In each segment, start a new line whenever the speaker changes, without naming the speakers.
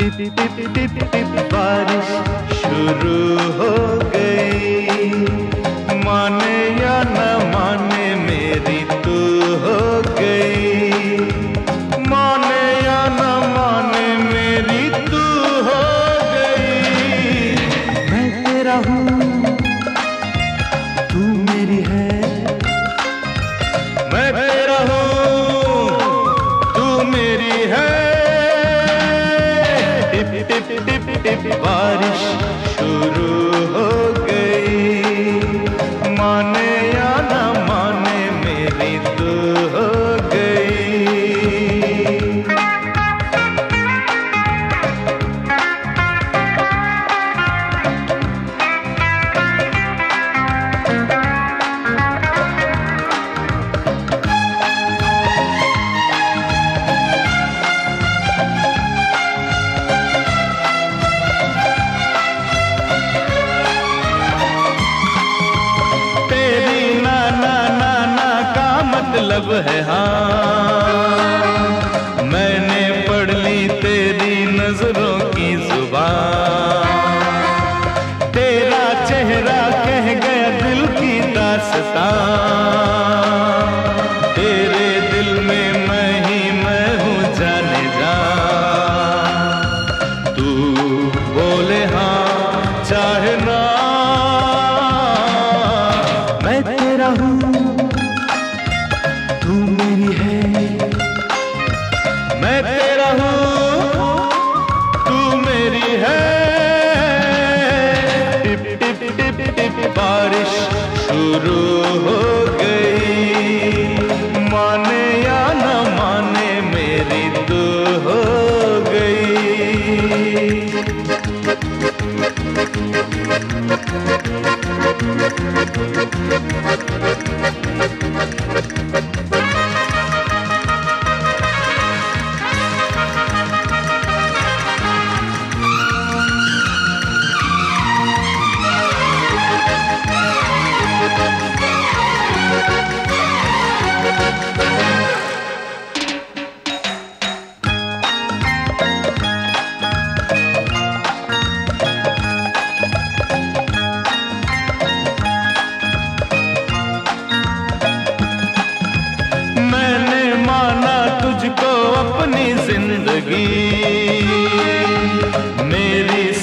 Tip टिप टिप टिप बारिश शुरू हो गई। माने या न माने, मेरी तू हो गई। माने या न माने, मेरी तू हो गई। मैं तेरा हूँ, तू मेरी है। मैं तेरा हूँ, तू मेरी है। बारिश। मतलब है हाँ। मैंने पढ़ ली तेरी नज़रों की ज़ुबान। तेरा चेहरा कह गया दिल की दास्तां तेरे दिल में मैं ही मैं हूँ जाने जा तू बोले हाँ चाहे ना। मैं तेरा हूँ। शुरू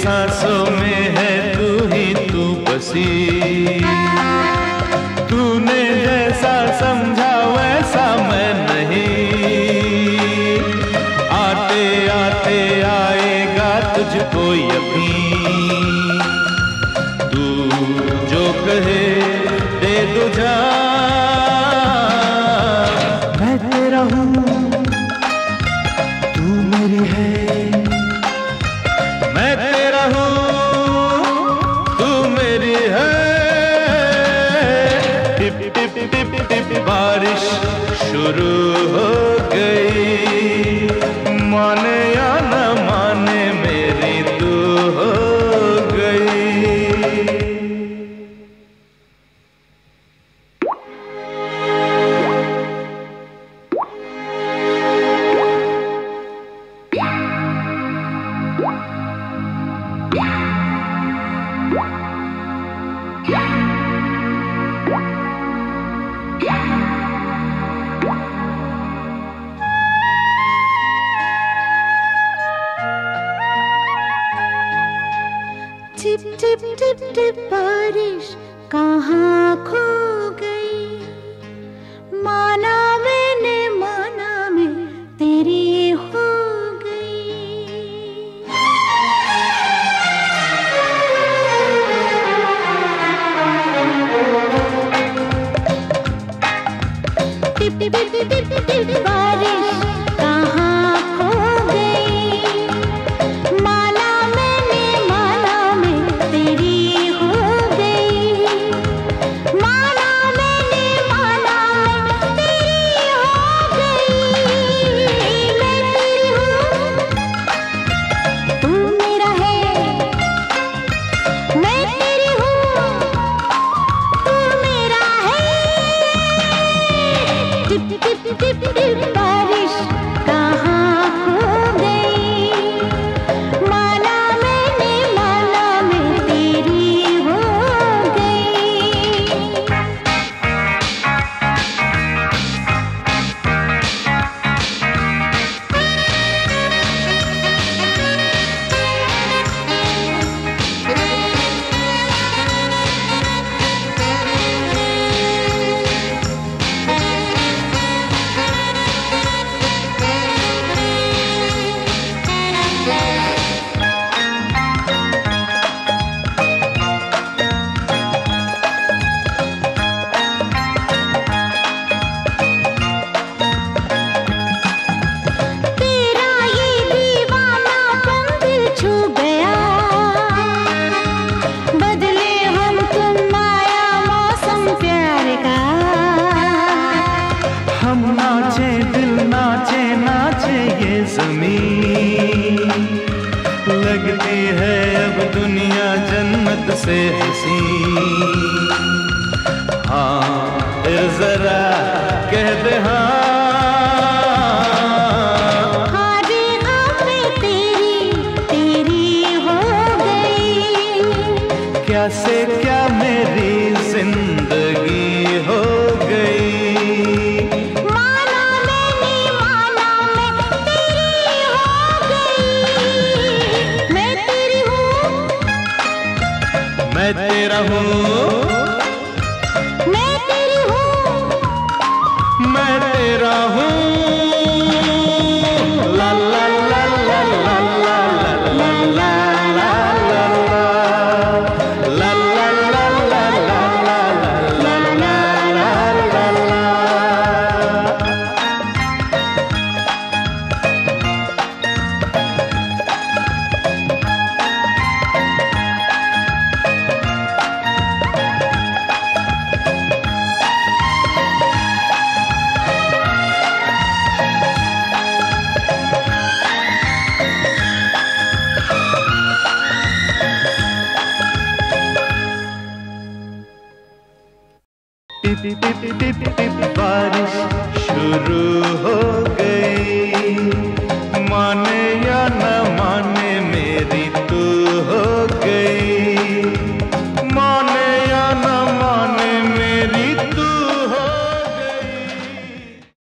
सांसों में है तू ही तू बसी। तूने जैसा समझा वैसा मैं नहीं। आते आते आएगा तुझको यकीन। तू जो कहे Guru.
टिप टिप टिप बारिश कहाँ खो
रूप से हसी हाँ फिर जरा कह दे हाँ
I said. मैं तेरा
बारिश शुरू हो गई।
माने
या न मन